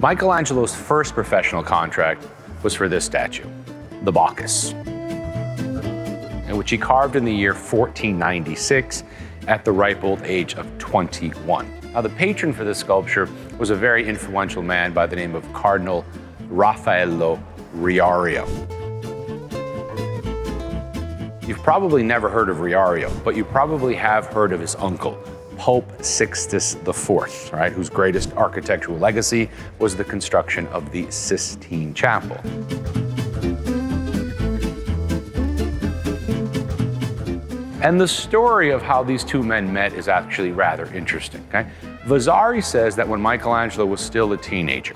Michelangelo's first professional contract was for this statue, the Bacchus, which he carved in the year 1496 at the ripe old age of 21. Now, the patron for this sculpture was a very influential man by the name of Cardinal Raffaello Riario. You've probably never heard of Riario, but you probably have heard of his uncle, Pope Sixtus IV, right, whose greatest architectural legacy was the construction of the Sistine Chapel. And the story of how these two men met is actually rather interesting. Okay? Vasari says that when Michelangelo was still a teenager,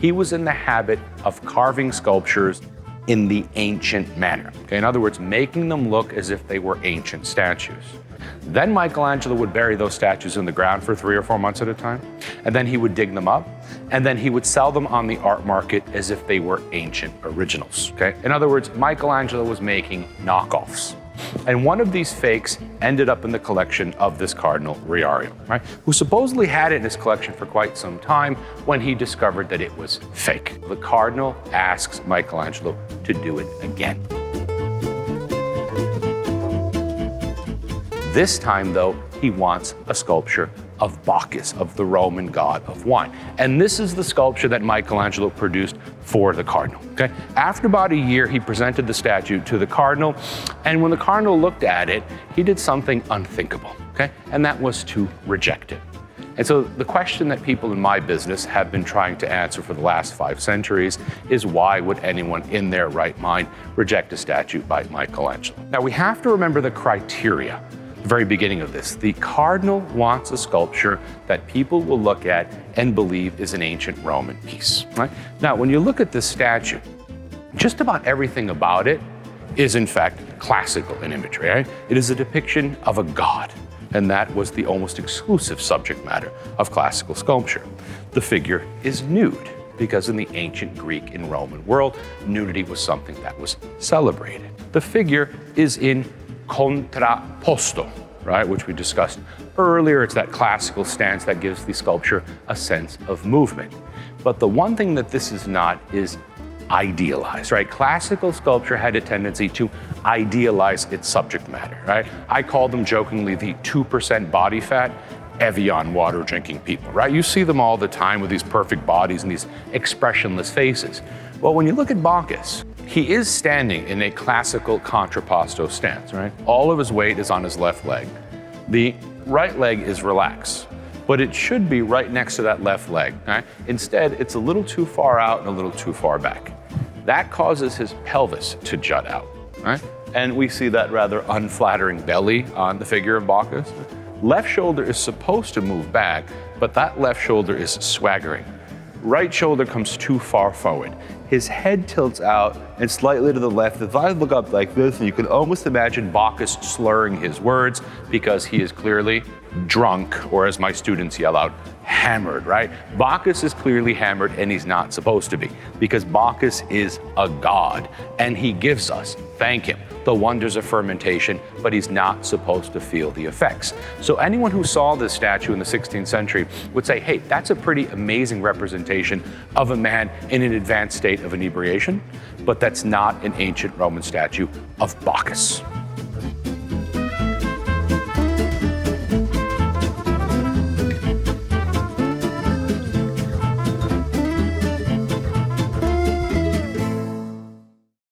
he was in the habit of carving sculptures in the ancient manner. Okay? In other words, making them look as if they were ancient statues. Then Michelangelo would bury those statues in the ground for three or four months at a time, and then he would dig them up, and then he would sell them on the art market as if they were ancient originals. Okay? In other words, Michelangelo was making knockoffs. And one of these fakes ended up in the collection of this Cardinal Riario, right? Who supposedly had it in his collection for quite some time when he discovered that it was fake. The Cardinal asks Michelangelo to do it again. This time, though, he wants a sculpture of Bacchus, of the Roman god of wine. And this is the sculpture that Michelangelo produced for the cardinal. Okay? After about a year, he presented the statue to the cardinal, and when the cardinal looked at it, he did something unthinkable. Okay? And that was to reject it. And so the question that people in my business have been trying to answer for the last five centuries is why would anyone in their right mind reject a statue by Michelangelo? Now we have to remember the criteria very beginning of this. The cardinal wants a sculpture that people will look at and believe is an ancient Roman piece. Right? Now, when you look at this statue, just about everything about it is in fact classical in imagery. Right? It is a depiction of a god, and that was the almost exclusive subject matter of classical sculpture. The figure is nude because in the ancient Greek and Roman world, nudity was something that was celebrated. The figure is in contrapposto, right, which we discussed earlier. It's that classical stance that gives the sculpture a sense of movement. But the one thing that this is not is idealized, right? Classical sculpture had a tendency to idealize its subject matter, right? I call them jokingly the 2% body fat Evian water drinking people, right? You see them all the time with these perfect bodies and these expressionless faces. Well, when you look at Bacchus, he is standing in a classical contrapposto stance, right? All of his weight is on his left leg. The right leg is relaxed, but it should be right next to that left leg. Right? Instead, it's a little too far out and a little too far back. That causes his pelvis to jut out, right? And we see that rather unflattering belly on the figure of Bacchus. Left shoulder is supposed to move back, but that left shoulder is swaggering. Right shoulder comes too far forward his head tilts out and slightly to the left. If I look up like this, and you can almost imagine Bacchus slurring his words because he is clearly drunk, or as my students yell out, hammered, right? Bacchus is clearly hammered and he's not supposed to be because Bacchus is a god and he gives us, thank him, the wonders of fermentation, but he's not supposed to feel the effects. So anyone who saw this statue in the 16th century would say, hey, that's a pretty amazing representation of a man in an advanced state of inebriation, but that's not an ancient Roman statue of Bacchus.